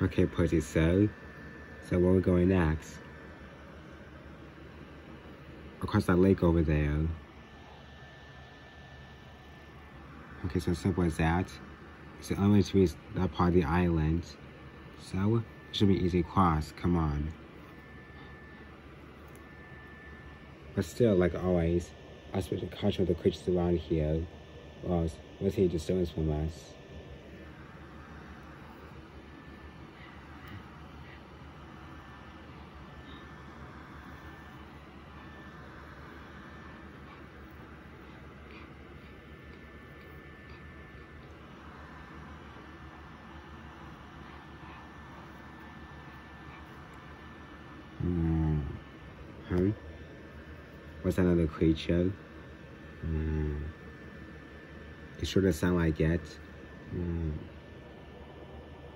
Okay, Percy, so, so where we going next? Across that lake over there. Okay, so simple as that. It's the only to reach that part of the island. So, it should be easy cross, come on. But still, like always, I suppose the culture of the creatures around here was, was here disturbance from us. Mm. Huh? What's another creature? Mm. It sure does sound like it. Mm.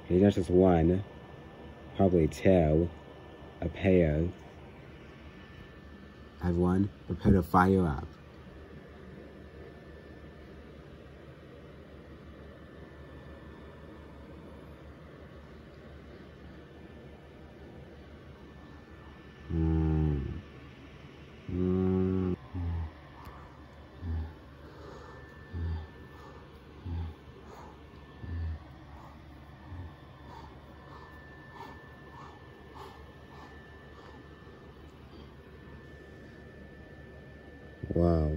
Not just one, probably two, a pair. Everyone, prepare to fire up. Mm. Mm. Wow.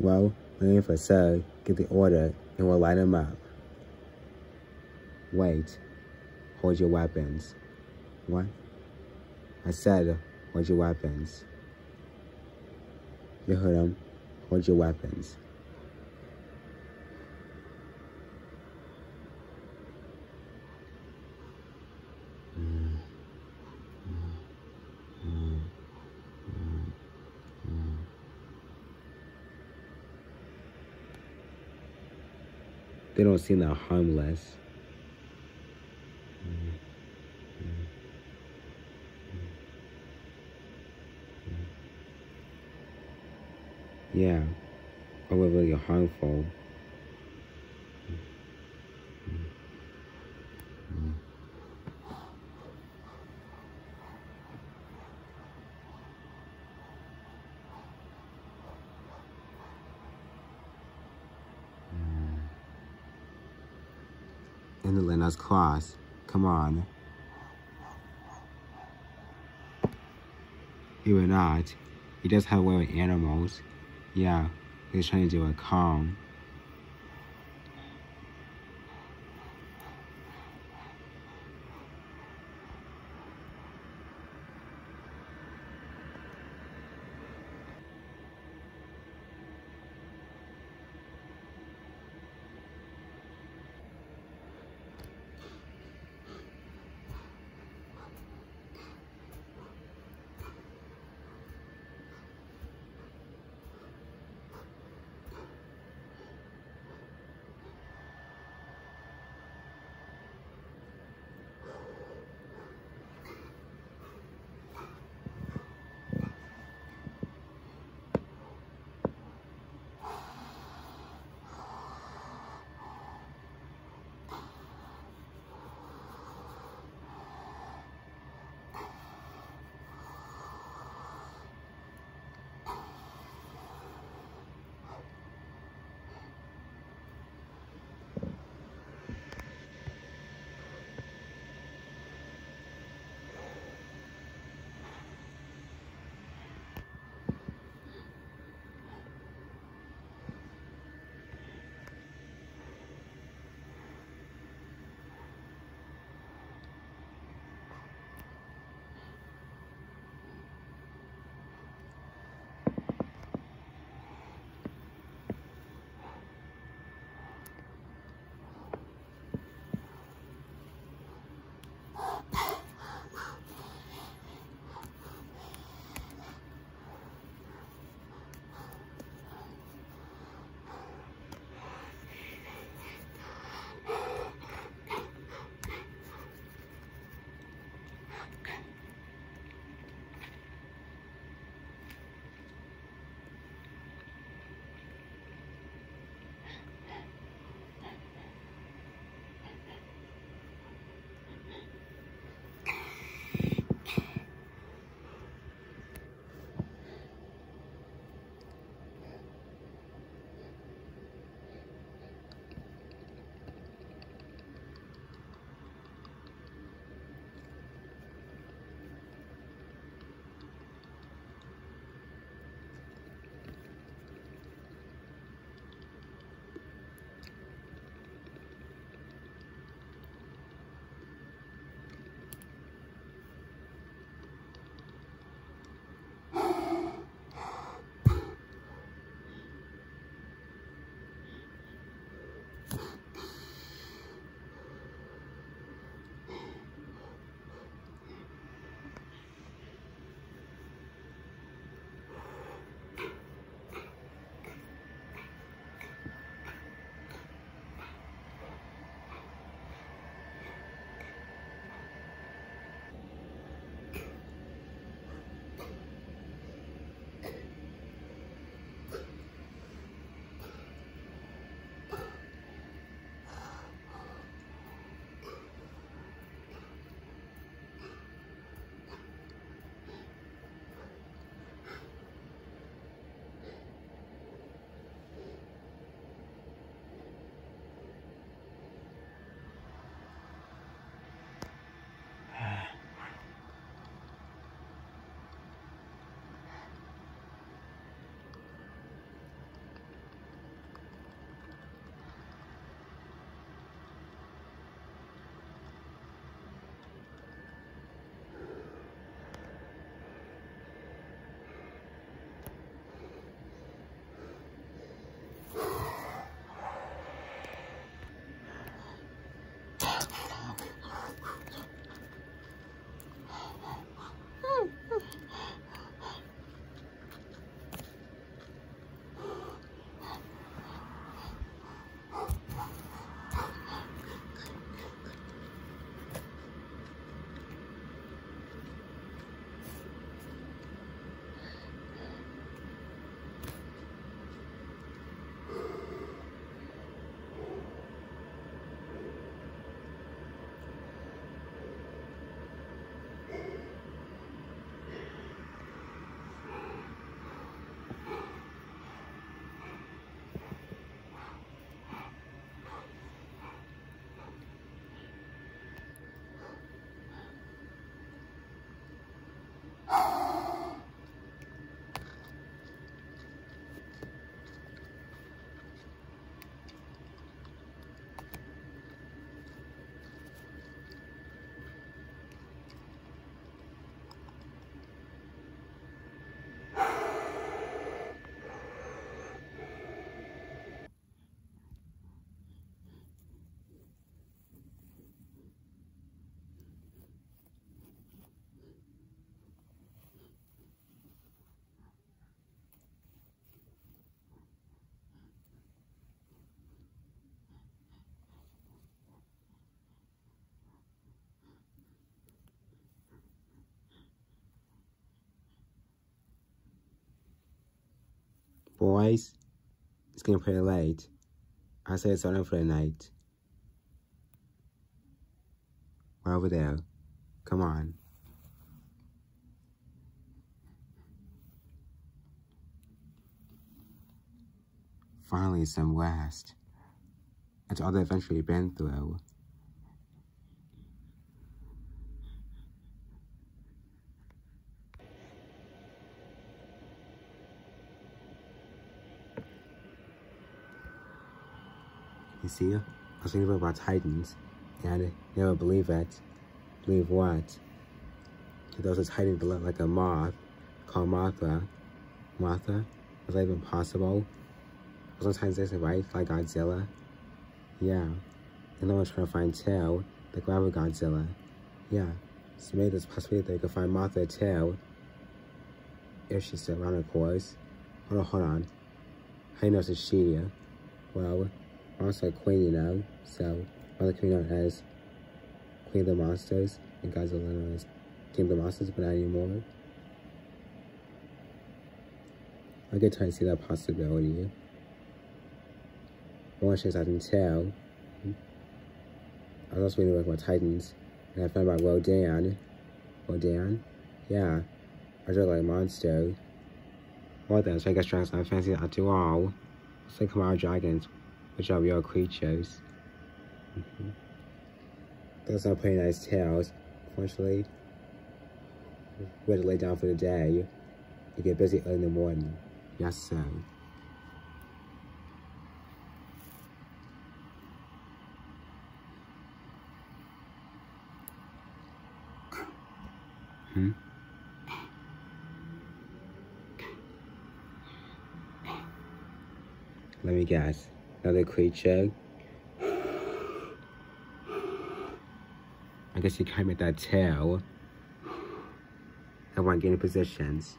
Well, waiting for Sir, get the order, and we'll light him up. Wait. Hold your weapons. What? I said, hold your weapons. You heard him. Hold your weapons. Seem that harmless. Yeah, or were really harmful. And the Cross. Come on. He will not. He does have way with animals. Yeah, he's trying to do a calm. Boys, it's getting pretty late. I say it's on for the night. We're over there. Come on. Finally, some rest. It's all the adventure we've been through. You see, I was thinking about Titans, and they would believe it. Believe what? There was a Titan that like a moth called Mothra. Mothra? Was that even possible? Sometimes they say, right? Like Godzilla? Yeah. And I was trying to find Tail, the grabber Godzilla. Yeah. So maybe there's a possibility they could find Mothra Tail if she's around, of course. Hold on, hold on. How you know it's a she? Well, also Queen, you know, so other Queen known as Queen of the Monsters, and Godzilla known as King of the Monsters, but not anymore. I could try to see that possibility. One chance I can tell. I was also reading about Titans, and I found about Rodan. Rodan? Yeah. I drew like monster. Well then, so I guess oh, dragons not fancy after all. Come out dragons which are real creatures. Mm -hmm. Those are pretty nice tails. Unfortunately, we have to lay down for the day. You get busy early in the morning. Yes, sir. Hmm? Let me guess another creature. I guess you can't make that tail. I want getting positions.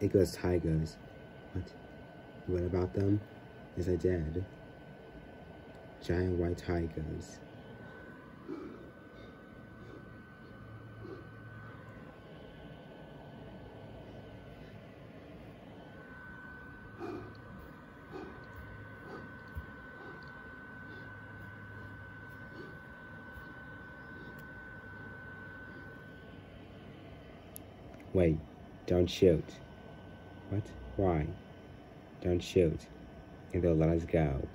It goes tigers. What? What about them? Is I dead? Giant white tigers. Wait, don't shoot. What? Why? Don't shoot. And they'll let us go.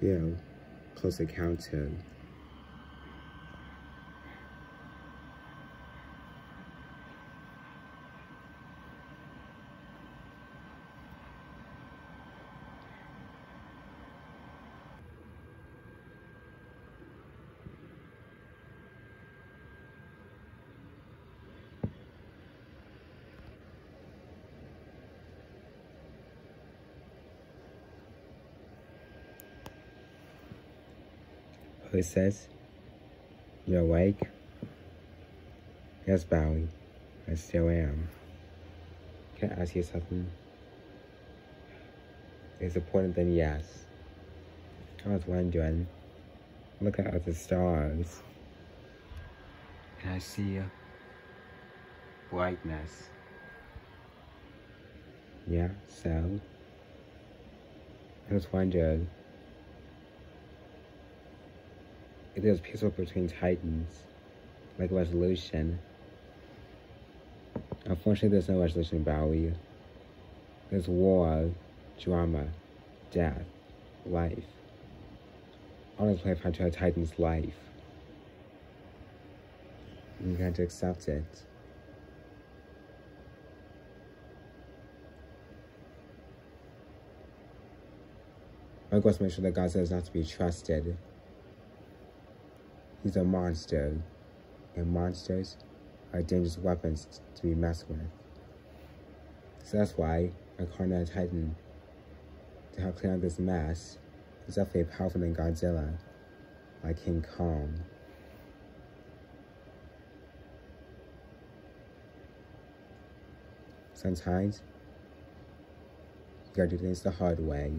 You know, close encounter Who says, You're awake? Yes, Bowie. I still am. Can I ask you something? Is important than yes. I was wondering, look at the stars. And I see a brightness. Yeah, so? I just wondered there's peaceful between titans, like resolution. Unfortunately, there's no resolution in Bowie. There's war, drama, death, life. All this play to a titan's life. You have to accept it. My goal is to make sure that God says not to be trusted. He's a monster, and monsters are dangerous weapons to be messed with. So that's why I called a Titan to help clean up this mess. He's definitely a powerful than Godzilla, like King Kong. Sometimes, you gotta do things the hard way.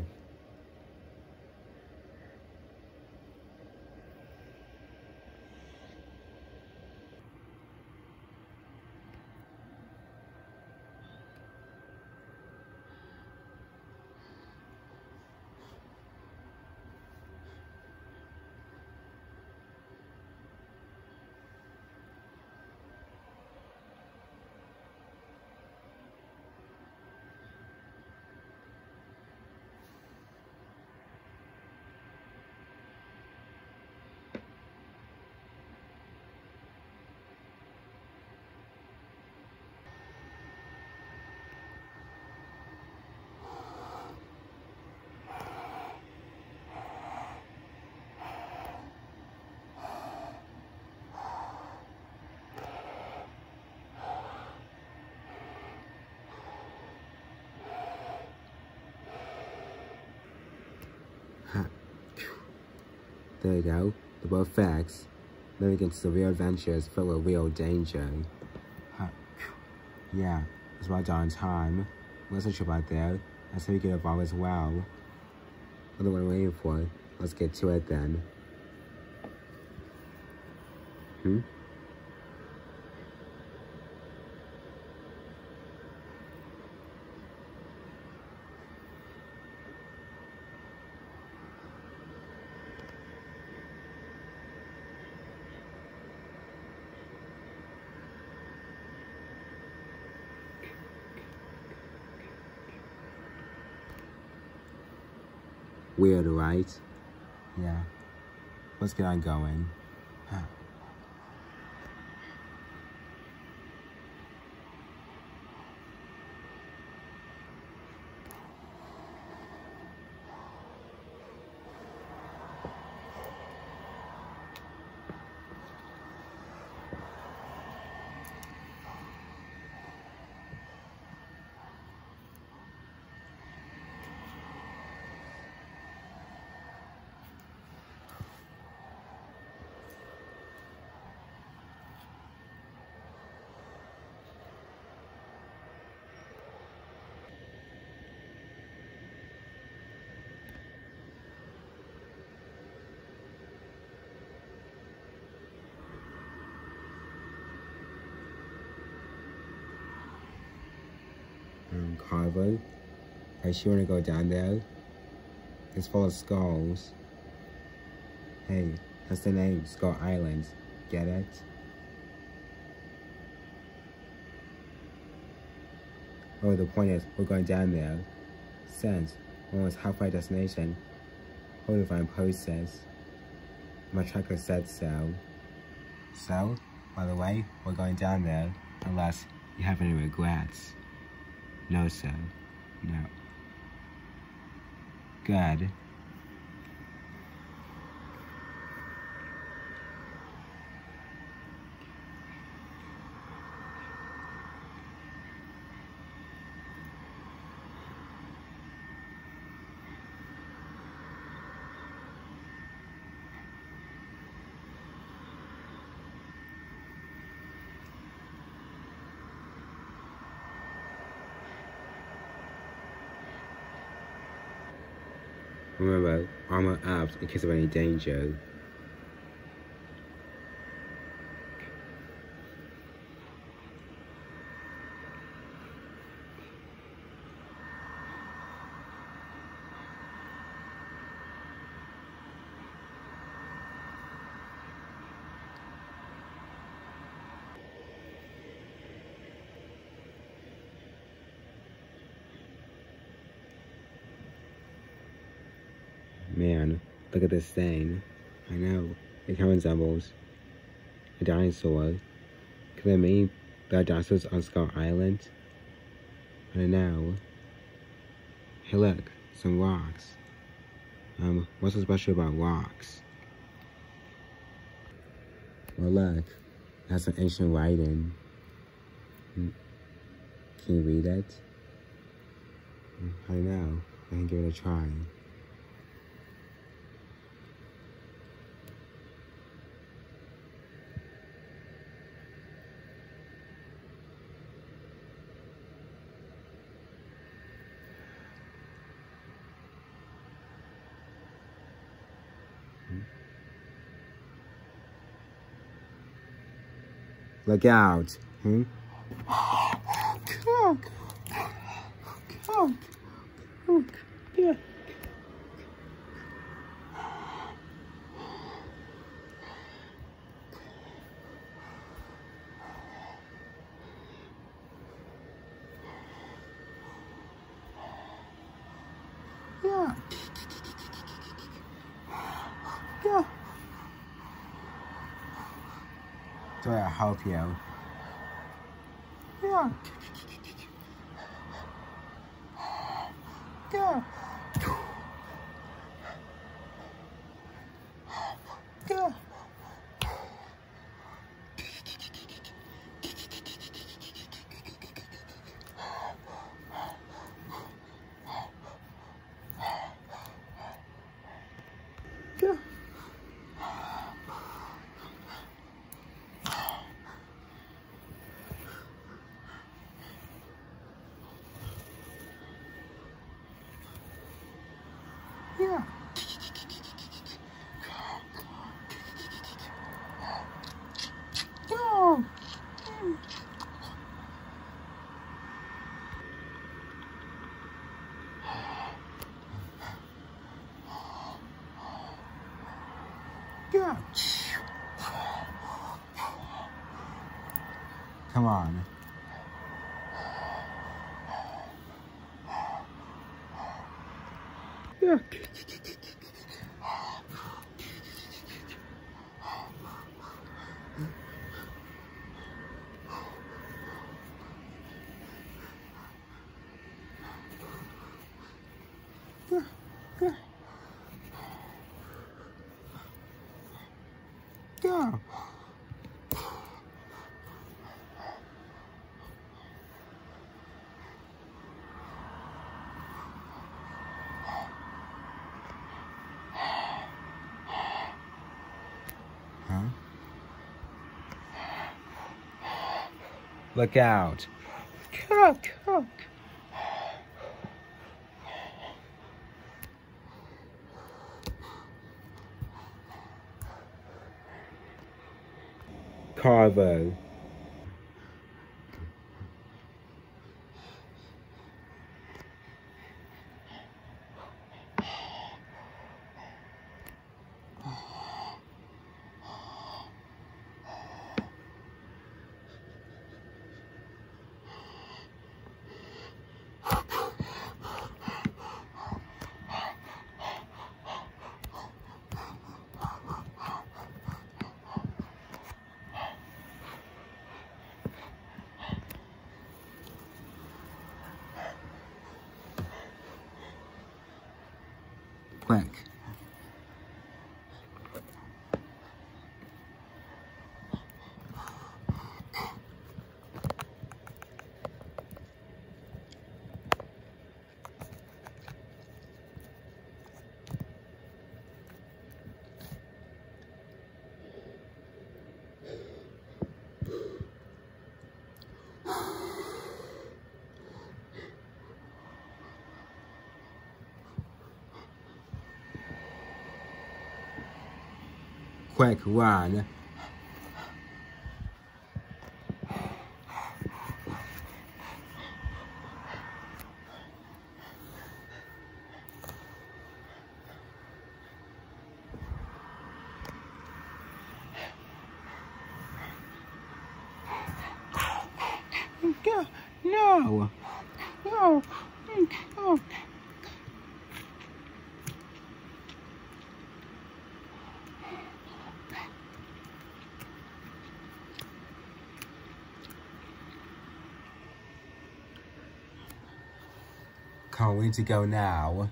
There you go. The both facts. Living into severe adventures full of real danger. Yeah, it's right on time. Trip out there. That's how we get evolve as well. What are we waiting for? Let's get to it then. Hmm? Weird, right? Yeah. Let's get on going. Um, I sure want to go down there. It's full of skulls. Hey, that's the name, Skull Island. Get it? Oh, the point is, we're going down there. Since almost halfway destination, hope find process. My tracker said so. So, by the way, we're going down there, unless you have any regrets. No, sir. No. Good. Remember, armor up in case of any danger. Man, look at this thing. I know. It kind of resembles a dinosaur. Could it mean that dinosaurs on Skull Island? I don't know. Hey look, some rocks. Um, what's so special about rocks? Well look, that's an ancient writing. Hmm. Can you read it? I don't know. I can give it a try. Look out. Hmm? Do I help you? Yeah. Yeah. Yeah. Yeah. Yeah. Yeah. Come on. Yeah. Yeah. Yeah. Yeah. Huh? Look out. Cook, cook. Carvo. Quick. Quick, run. No, no, no, no. We need to go now.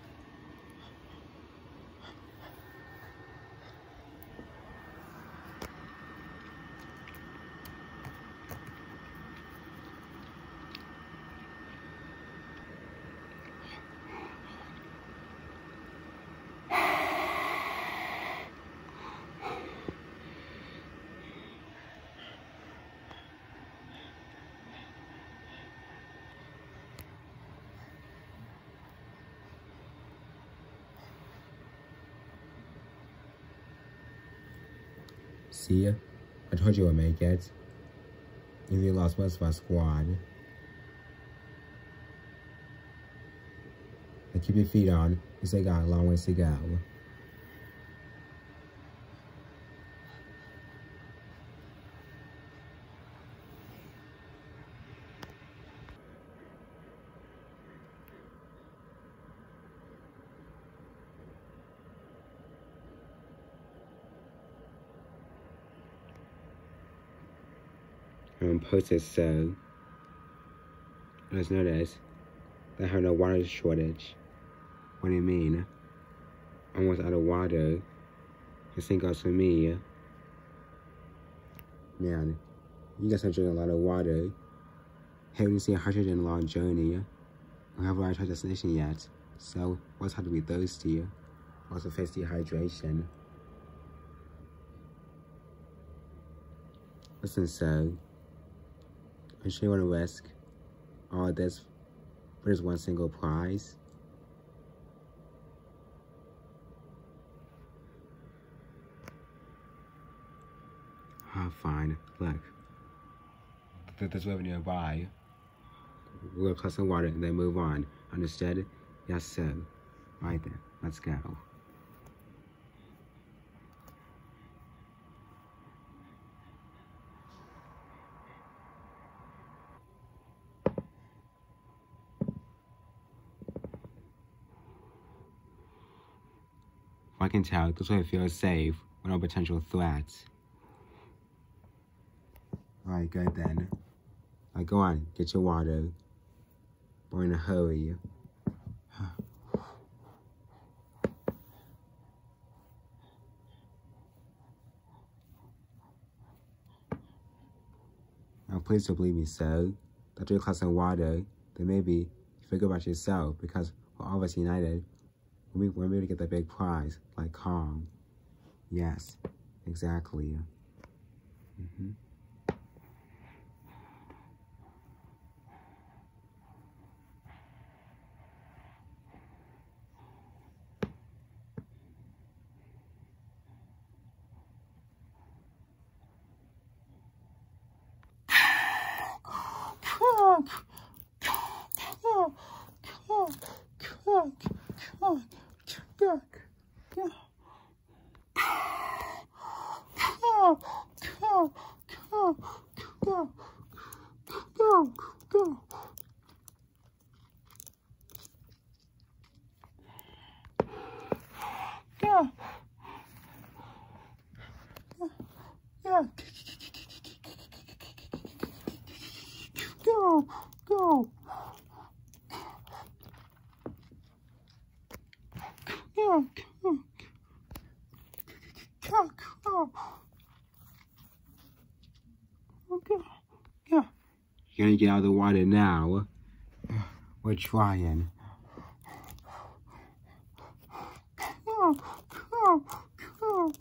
See, I told you I'd make it. You lost most of our squad. Now keep your feet on, because they got a long ways to go. um, posted so I just noticed they have no water shortage. What do you mean? Almost out of water. The same goes for me. Man, you guys are drinking a lot of water. Haven't seen a hydrogen long journey. We haven't arrived at our destination yet. So, what's hard to be thirsty? Also face dehydration. Listen, so I sure want to risk all this for just one single prize. Ah, fine. Look. There's river nearby. We'll collect some water and then move on. Understood? Yes, sir. Right then. Let's go. I can tell, this way it feels safe with no potential threats. Alright, good then. Alright, go on, get your water. We're in a hurry. Now, please don't believe me, sir. After you class in water, then maybe you figure about yourself because we're all of us united we, we're able to get that big prize, like Kong. Yes, exactly. Mm -hmm. Go, go. Go, go. Go, go. Okay. Yeah. Gonna get out of the water now. We're trying. Go, go, go,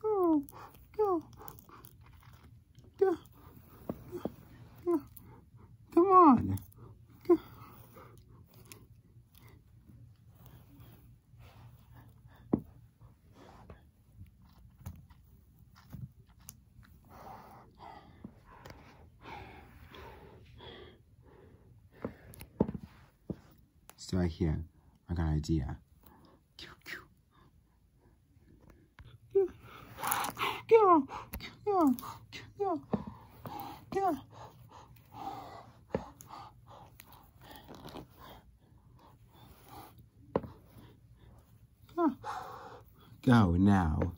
go, go. Go. Go. Come on. Go. Stay right here. I got an idea. Go, go, go, go. Go now.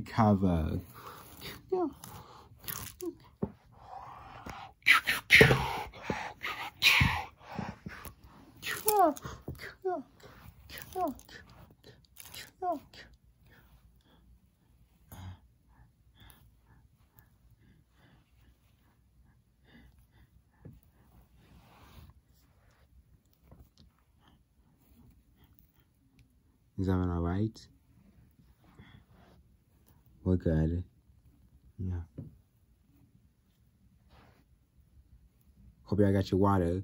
Cover. Is that all right? We're good. Yeah. Hope y'all got your water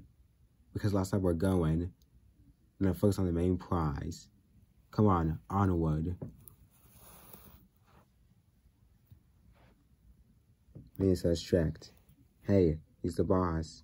because last time we're going. And I focus on the main prize. Come on, onward. Me so distracted. Hey, he's the boss.